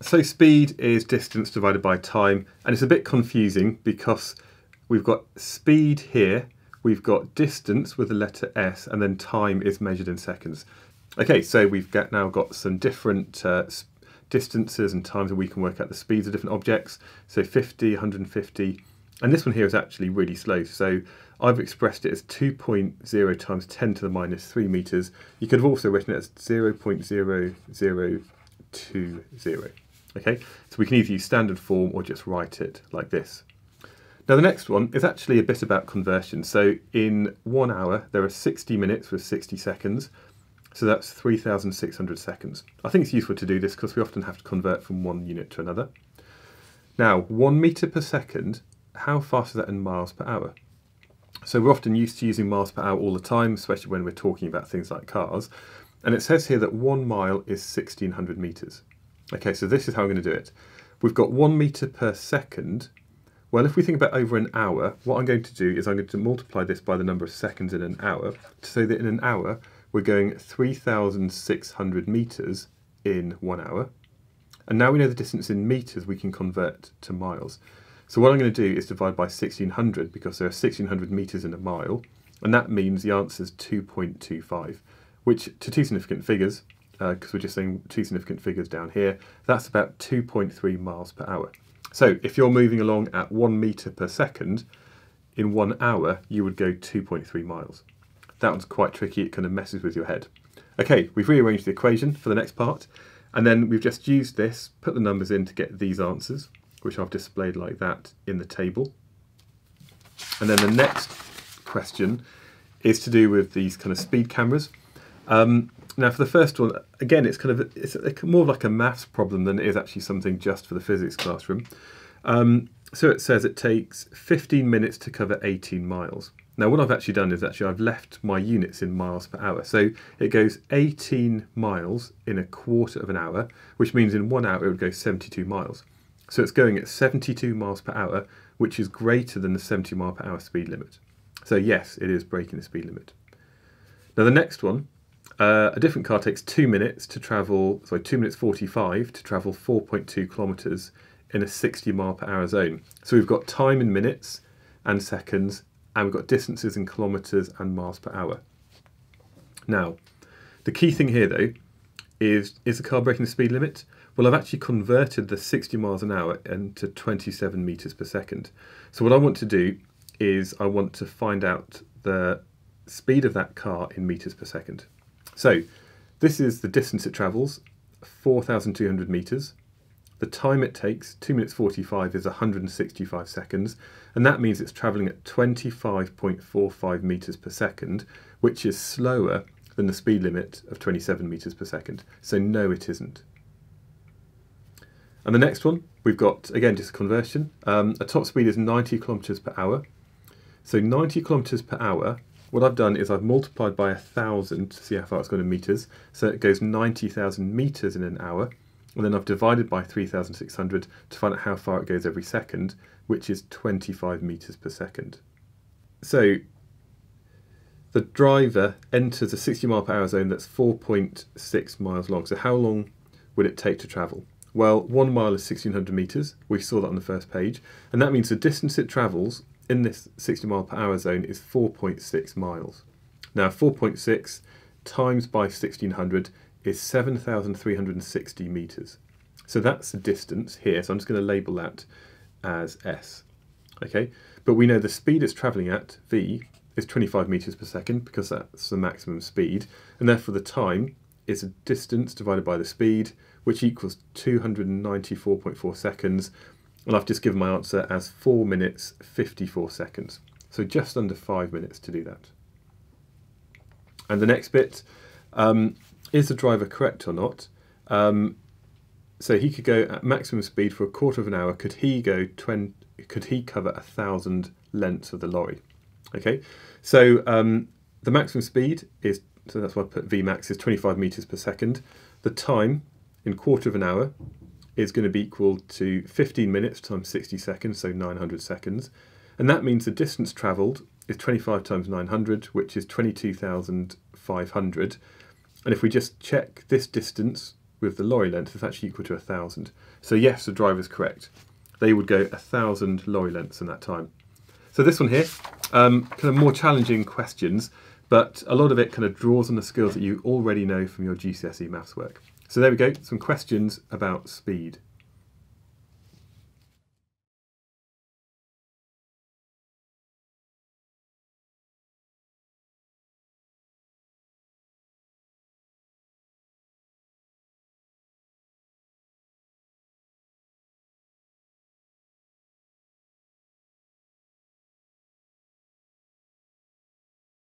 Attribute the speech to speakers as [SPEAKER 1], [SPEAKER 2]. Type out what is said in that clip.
[SPEAKER 1] So speed is distance divided by time, and it's a bit confusing because we've got speed here, we've got distance with the letter S, and then time is measured in seconds. Okay, so we've got, now got some different uh, distances and times, and we can work out the speeds of different objects. So 50, 150, and this one here is actually really slow. So I've expressed it as 2.0 times 10 to the minus 3 meters. You could have also written it as 0.0020. Okay, so we can either use standard form or just write it like this. Now the next one is actually a bit about conversion. So in one hour, there are 60 minutes with 60 seconds. So that's 3,600 seconds. I think it's useful to do this because we often have to convert from one unit to another. Now, one metre per second, how fast is that in miles per hour? So we're often used to using miles per hour all the time, especially when we're talking about things like cars. And it says here that one mile is 1600 metres. Okay, so this is how I'm going to do it. We've got one metre per second. Well, if we think about over an hour, what I'm going to do is I'm going to multiply this by the number of seconds in an hour to say that in an hour we're going 3,600 metres in one hour. And now we know the distance in metres, we can convert to miles. So what I'm going to do is divide by 1600 because there are 1600 metres in a mile. And that means the answer is 2.25, which to two significant figures because uh, we're just saying two significant figures down here, that's about 2.3 miles per hour. So if you're moving along at one metre per second, in one hour you would go 2.3 miles. That one's quite tricky, it kind of messes with your head. Okay, we've rearranged the equation for the next part, and then we've just used this, put the numbers in to get these answers, which I've displayed like that in the table. And then the next question is to do with these kind of speed cameras. Um, now, for the first one, again, it's kind of it's more like a maths problem than it is actually something just for the physics classroom. Um, so it says it takes 15 minutes to cover 18 miles. Now, what I've actually done is actually I've left my units in miles per hour. So it goes 18 miles in a quarter of an hour, which means in one hour it would go 72 miles. So it's going at 72 miles per hour, which is greater than the 70 mile per hour speed limit. So yes, it is breaking the speed limit. Now the next one uh, a different car takes two minutes to travel, sorry, two minutes 45 to travel 4.2 kilometres in a 60 mile per hour zone. So we've got time in minutes and seconds, and we've got distances in kilometres and miles per hour. Now, the key thing here though is is the car breaking the speed limit? Well, I've actually converted the 60 miles an hour into 27 metres per second. So what I want to do is I want to find out the speed of that car in metres per second. So this is the distance it travels, 4,200 metres. The time it takes, 2 minutes 45, is 165 seconds, and that means it's travelling at 25.45 metres per second, which is slower than the speed limit of 27 metres per second. So no, it isn't. And the next one, we've got, again, just a conversion. Um, a top speed is 90 kilometres per hour. So 90 kilometres per hour what I've done is I've multiplied by a thousand to see how far it's gone in meters. So it goes 90,000 meters in an hour. And then I've divided by 3,600 to find out how far it goes every second, which is 25 meters per second. So the driver enters a 60 mile per hour zone that's 4.6 miles long. So how long would it take to travel? Well, one mile is 1600 meters. We saw that on the first page. And that means the distance it travels in this 60 mile per hour zone is 4.6 miles. Now 4.6 times by 1600 is 7,360 meters. So that's the distance here. So I'm just going to label that as S. Okay, but we know the speed it's traveling at, V, is 25 meters per second because that's the maximum speed. And therefore the time is a distance divided by the speed, which equals 294.4 seconds and I've just given my answer as 4 minutes 54 seconds. So just under 5 minutes to do that. And the next bit, um, is the driver correct or not? Um, so he could go at maximum speed for a quarter of an hour. Could he go 20, could he cover a thousand lengths of the lorry? Okay, so um, the maximum speed is, so that's why I put Vmax is 25 meters per second. The time in quarter of an hour is going to be equal to 15 minutes times 60 seconds, so 900 seconds. And that means the distance travelled is 25 times 900, which is 22,500. And if we just check this distance with the lorry length is actually equal to 1,000. So yes, the driver is correct. They would go 1,000 lorry lengths in that time. So this one here, um, kind of more challenging questions, but a lot of it kind of draws on the skills that you already know from your GCSE maths work. So there we go, some questions about speed.